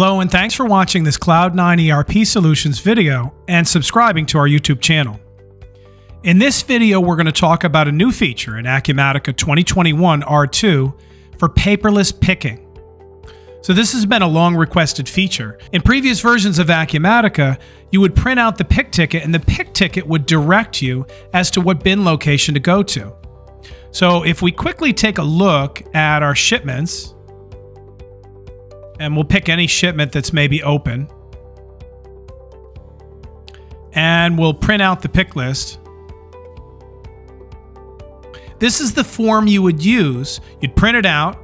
Hello and thanks for watching this Cloud9 ERP Solutions video and subscribing to our YouTube channel. In this video, we're going to talk about a new feature in Acumatica 2021 R2 for paperless picking. So this has been a long requested feature. In previous versions of Acumatica, you would print out the pick ticket and the pick ticket would direct you as to what bin location to go to. So if we quickly take a look at our shipments, and we'll pick any shipment that's maybe open. And we'll print out the pick list. This is the form you would use. You'd print it out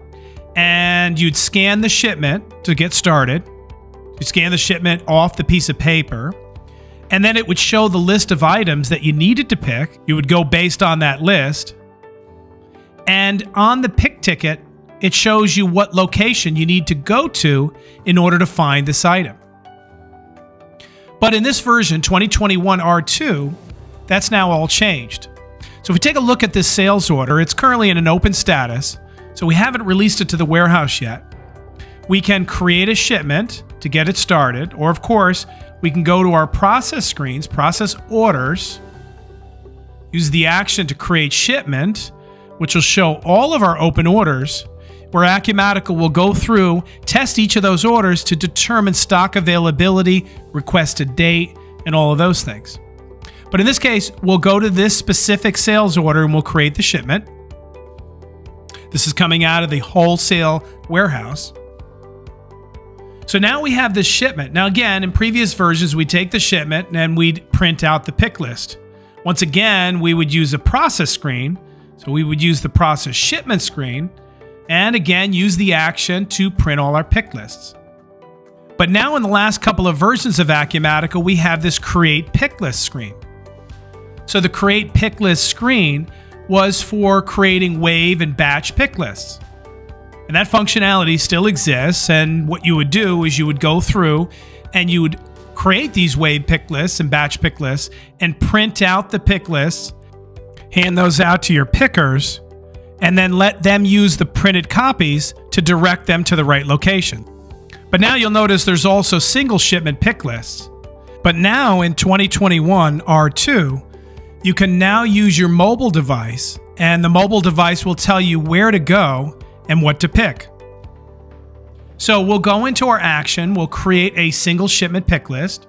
and you'd scan the shipment to get started. You scan the shipment off the piece of paper and then it would show the list of items that you needed to pick. You would go based on that list. And on the pick ticket, it shows you what location you need to go to in order to find this item. But in this version, 2021 R2, that's now all changed. So if we take a look at this sales order, it's currently in an open status, so we haven't released it to the warehouse yet. We can create a shipment to get it started, or of course, we can go to our process screens, process orders, use the action to create shipment, which will show all of our open orders, where Acumatica will go through, test each of those orders to determine stock availability, requested date, and all of those things. But in this case, we'll go to this specific sales order and we'll create the shipment. This is coming out of the wholesale warehouse. So now we have this shipment. Now again, in previous versions, we take the shipment and we'd print out the pick list. Once again, we would use a process screen. So we would use the process shipment screen and again use the action to print all our pick lists. But now in the last couple of versions of Acumatica, we have this create pick list screen. So the create pick list screen was for creating wave and batch pick lists. And that functionality still exists. And what you would do is you would go through and you would create these wave pick lists and batch pick lists and print out the pick lists, hand those out to your pickers, and then let them use the printed copies to direct them to the right location. But now you'll notice there's also single shipment pick lists. But now in 2021 R2, you can now use your mobile device, and the mobile device will tell you where to go and what to pick. So we'll go into our action, we'll create a single shipment pick list,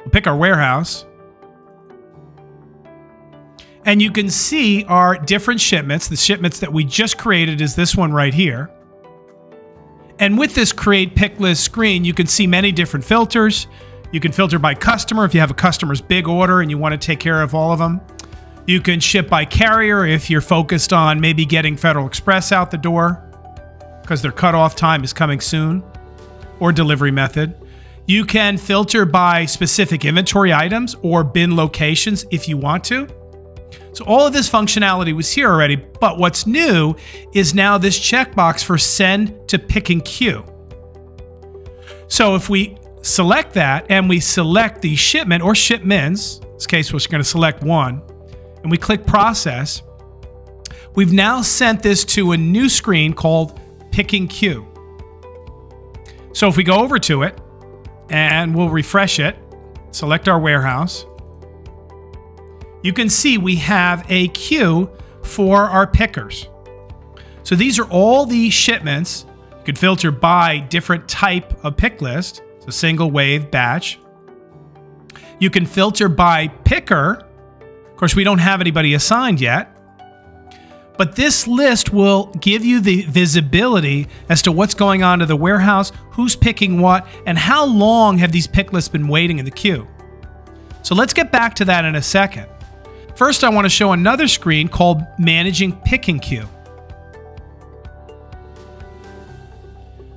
we'll pick our warehouse, and you can see our different shipments. The shipments that we just created is this one right here. And with this create pick list screen, you can see many different filters. You can filter by customer if you have a customer's big order and you want to take care of all of them. You can ship by carrier if you're focused on maybe getting Federal Express out the door because their cutoff time is coming soon, or delivery method. You can filter by specific inventory items or bin locations if you want to. So all of this functionality was here already, but what's new is now this checkbox for send to picking queue. So if we select that and we select the shipment or shipments, in this case we're going to select one, and we click process, we've now sent this to a new screen called picking queue. So if we go over to it and we'll refresh it, select our warehouse, you can see we have a queue for our pickers. So these are all the shipments. You can filter by different type of pick list, so single, wave, batch. You can filter by picker. Of course, we don't have anybody assigned yet. But this list will give you the visibility as to what's going on to the warehouse, who's picking what, and how long have these pick lists been waiting in the queue. So let's get back to that in a second. First, I want to show another screen called Managing Picking Queue.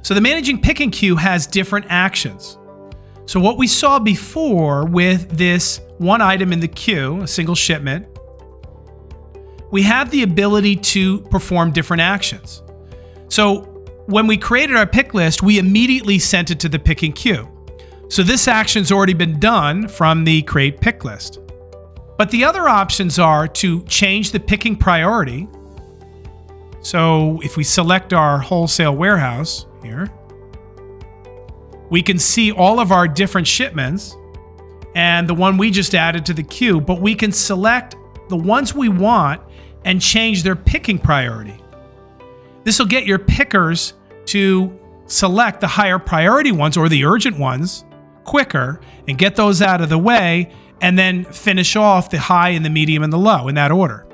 So the Managing Picking Queue has different actions. So what we saw before with this one item in the queue, a single shipment, we have the ability to perform different actions. So when we created our pick list, we immediately sent it to the picking queue. So this action's already been done from the create pick list. But the other options are to change the picking priority. So if we select our wholesale warehouse here, we can see all of our different shipments and the one we just added to the queue, but we can select the ones we want and change their picking priority. This will get your pickers to select the higher priority ones or the urgent ones quicker and get those out of the way and then finish off the high and the medium and the low in that order.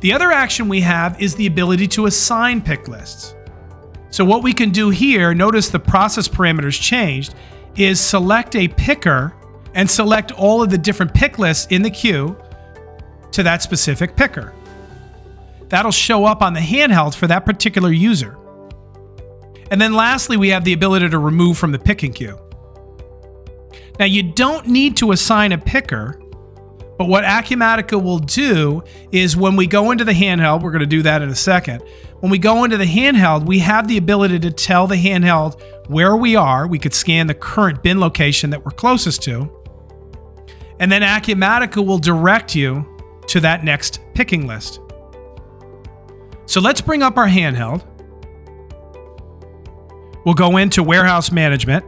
The other action we have is the ability to assign pick lists. So what we can do here, notice the process parameters changed, is select a picker and select all of the different pick lists in the queue to that specific picker. That'll show up on the handheld for that particular user. And then lastly, we have the ability to remove from the picking queue. Now, you don't need to assign a picker, but what Acumatica will do is when we go into the handheld, we're going to do that in a second. When we go into the handheld, we have the ability to tell the handheld where we are. We could scan the current bin location that we're closest to. And then Acumatica will direct you to that next picking list. So let's bring up our handheld. We'll go into warehouse management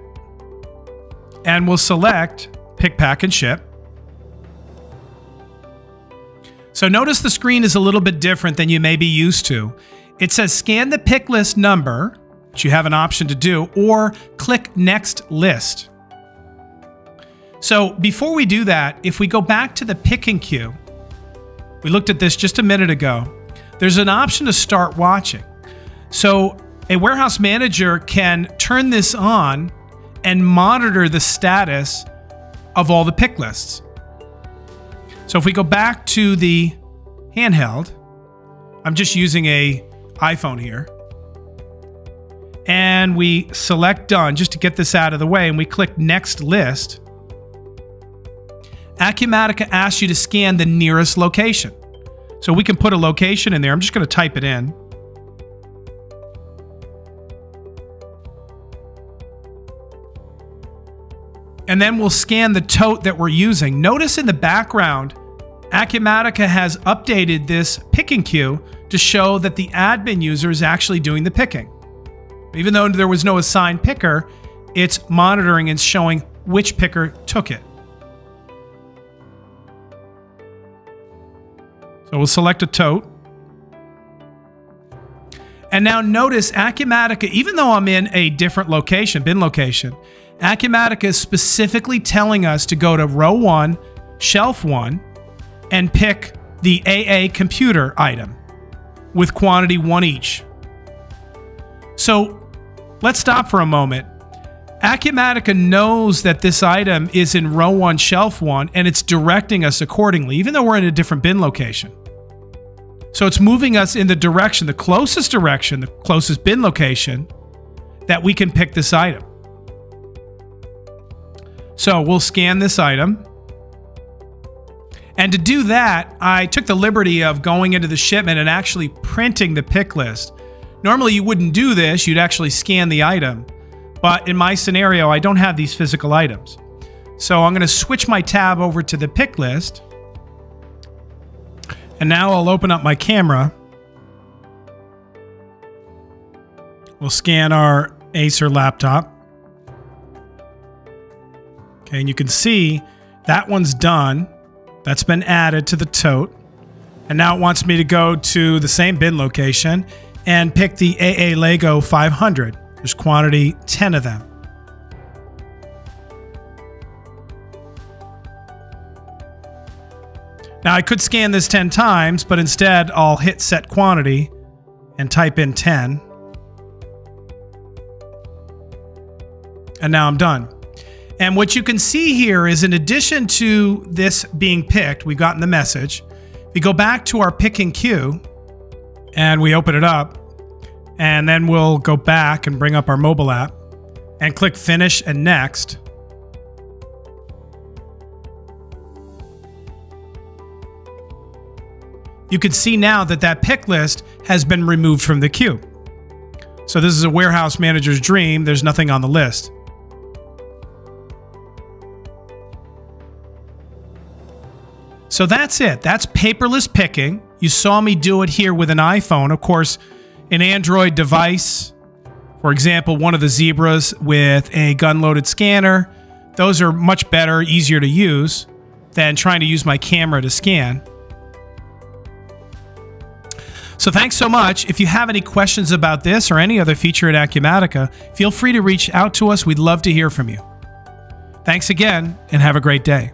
and we'll select pick, pack, and ship. So notice the screen is a little bit different than you may be used to. It says scan the pick list number, which you have an option to do, or click next list. So before we do that, if we go back to the picking queue, we looked at this just a minute ago, there's an option to start watching. So a warehouse manager can turn this on and monitor the status of all the pick lists. So if we go back to the handheld, I'm just using a iPhone here. And we select done just to get this out of the way and we click next list. Acumatica asks you to scan the nearest location. So we can put a location in there. I'm just going to type it in. And then we'll scan the tote that we're using. Notice in the background, Acumatica has updated this picking queue to show that the admin user is actually doing the picking. Even though there was no assigned picker, it's monitoring and showing which picker took it. So we'll select a tote. And now notice Acumatica, even though I'm in a different location, bin location, Acumatica is specifically telling us to go to row one, shelf one, and pick the AA computer item with quantity one each. So let's stop for a moment. Acumatica knows that this item is in row one, shelf one, and it's directing us accordingly, even though we're in a different bin location. So it's moving us in the direction, the closest direction, the closest bin location that we can pick this item. So we'll scan this item. And to do that, I took the liberty of going into the shipment and actually printing the pick list. Normally you wouldn't do this, you'd actually scan the item. But in my scenario, I don't have these physical items. So I'm going to switch my tab over to the pick list. And now I'll open up my camera. We'll scan our Acer laptop. Okay, and you can see that one's done. That's been added to the tote. And now it wants me to go to the same bin location and pick the AA Lego 500. There's quantity 10 of them. Now I could scan this 10 times, but instead I'll hit set quantity and type in 10. And now I'm done. And what you can see here is in addition to this being picked, we've gotten the message. We go back to our picking queue and we open it up, and then we'll go back and bring up our mobile app and click finish and next. you can see now that that pick list has been removed from the queue. So this is a warehouse manager's dream. There's nothing on the list. So that's it. That's paperless picking. You saw me do it here with an iPhone. Of course, an Android device For example, one of the zebras with a gun loaded scanner, those are much better, easier to use than trying to use my camera to scan. So thanks so much. If you have any questions about this or any other feature at Acumatica, feel free to reach out to us. We'd love to hear from you. Thanks again and have a great day.